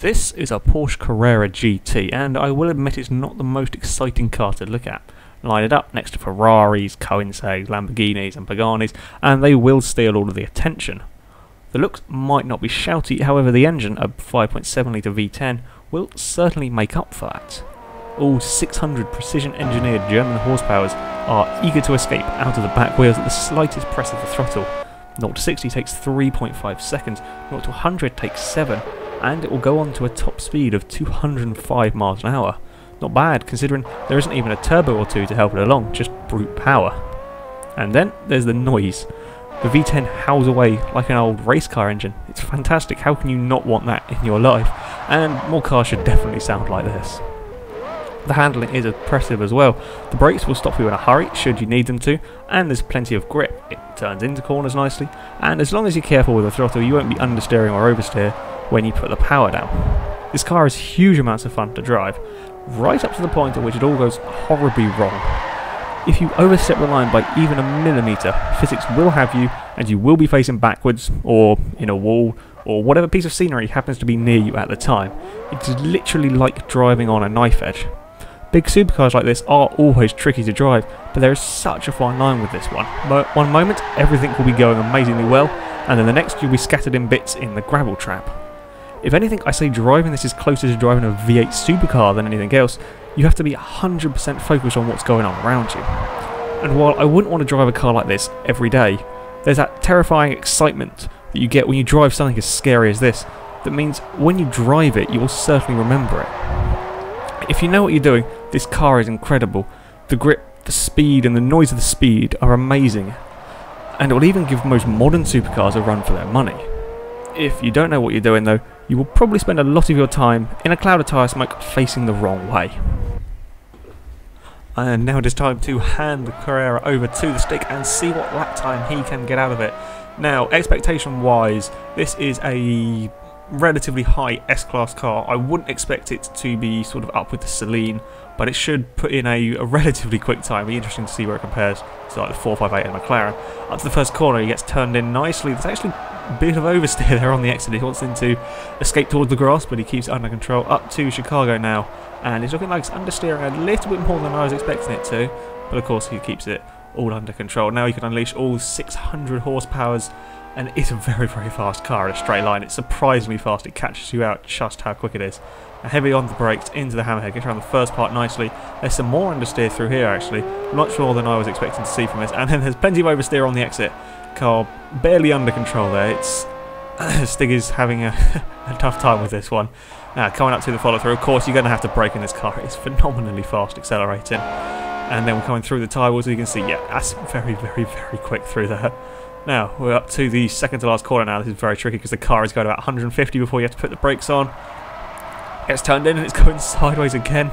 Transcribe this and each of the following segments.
This is a Porsche Carrera GT, and I will admit it's not the most exciting car to look at. Line it up next to Ferraris, Koenigseggs, Lamborghinis, and Paganis, and they will steal all of the attention. The looks might not be shouty, however, the engine, a 5.7 litre V10, will certainly make up for that. All 600 precision engineered German horsepowers are eager to escape out of the back wheels at the slightest press of the throttle. 0 to 60 takes 3.5 seconds, 0 to 100 takes 7, and it will go on to a top speed of 205 miles an hour. Not bad, considering there isn't even a turbo or two to help it along, just brute power. And then there's the noise. The V10 howls away like an old race car engine. It's fantastic, how can you not want that in your life? And more cars should definitely sound like this. The handling is impressive as well. The brakes will stop you in a hurry should you need them to, and there's plenty of grip. It turns into corners nicely, and as long as you're careful with the throttle, you won't be understeering or oversteer, when you put the power down. This car is huge amounts of fun to drive, right up to the point at which it all goes horribly wrong. If you overstep the line by even a millimetre, physics will have you and you will be facing backwards or in a wall or whatever piece of scenery happens to be near you at the time. It is literally like driving on a knife edge. Big supercars like this are always tricky to drive, but there is such a fine line with this one. One moment everything will be going amazingly well, and then the next you'll be scattered in bits in the gravel trap. If anything, I say driving this is closer to driving a V8 supercar than anything else. You have to be 100% focused on what's going on around you. And while I wouldn't want to drive a car like this every day, there's that terrifying excitement that you get when you drive something as scary as this that means when you drive it, you will certainly remember it. If you know what you're doing, this car is incredible. The grip, the speed, and the noise of the speed are amazing. And it will even give most modern supercars a run for their money. If you don't know what you're doing though, you will probably spend a lot of your time in a cloud of tyre smoke facing the wrong way. And now it is time to hand the Carrera over to the Stig and see what lap time he can get out of it. Now, expectation wise, this is a relatively high S-Class car. I wouldn't expect it to be sort of up with the Saleen, but it should put in a, a relatively quick time. It'll be interesting to see where it compares to like the 458 and McLaren. Up to the first corner, he gets turned in nicely. There's actually bit of oversteer there on the exit. He wants him to escape towards the grass, but he keeps it under control. Up to Chicago now, and it's looking like it's understeering a little bit more than I was expecting it to, but of course he keeps it all under control. Now he can unleash all 600 horsepowers, and it's a very, very fast car in a straight line. It's surprisingly fast. It catches you out just how quick it is. A heavy on the brakes, into the hammerhead, gets around the first part nicely. There's some more understeer through here actually, much more than I was expecting to see from this. And then there's plenty of oversteer on the exit car barely under control there. It's Stig is having a, a, tough time with this one. Now, coming up to the follow through, of course, you're going to have to brake in this car. It's phenomenally fast accelerating. And then we're coming through the tyre you can see, yeah, that's very, very, very quick through there. Now, we're up to the second to last corner now. This is very tricky because the car is going about 150 before you have to put the brakes on. Gets turned in and it's going sideways again.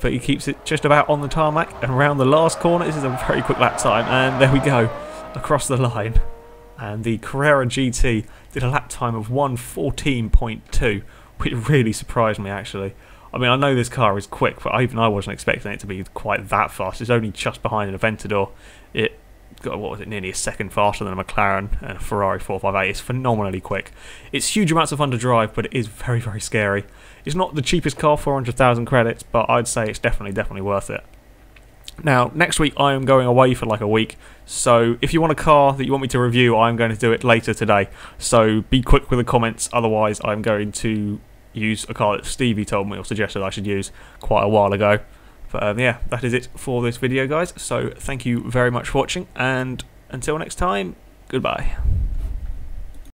But he keeps it just about on the tarmac and around the last corner. This is a very quick lap time. And there we go across the line. And the Carrera GT did a lap time of 114.2, which really surprised me actually. I mean, I know this car is quick, but even I wasn't expecting it to be quite that fast. It's only just behind an Aventador. It got, what was it, nearly a second faster than a McLaren and a Ferrari 458. It's phenomenally quick. It's huge amounts of fun to drive, but it is very, very scary. It's not the cheapest car, 400,000 credits, but I'd say it's definitely, definitely worth it. Now, next week I am going away for like a week, so if you want a car that you want me to review, I'm going to do it later today. So be quick with the comments, otherwise I'm going to use a car that Stevie told me or suggested I should use quite a while ago. But um, yeah, that is it for this video, guys. So thank you very much for watching, and until next time, goodbye.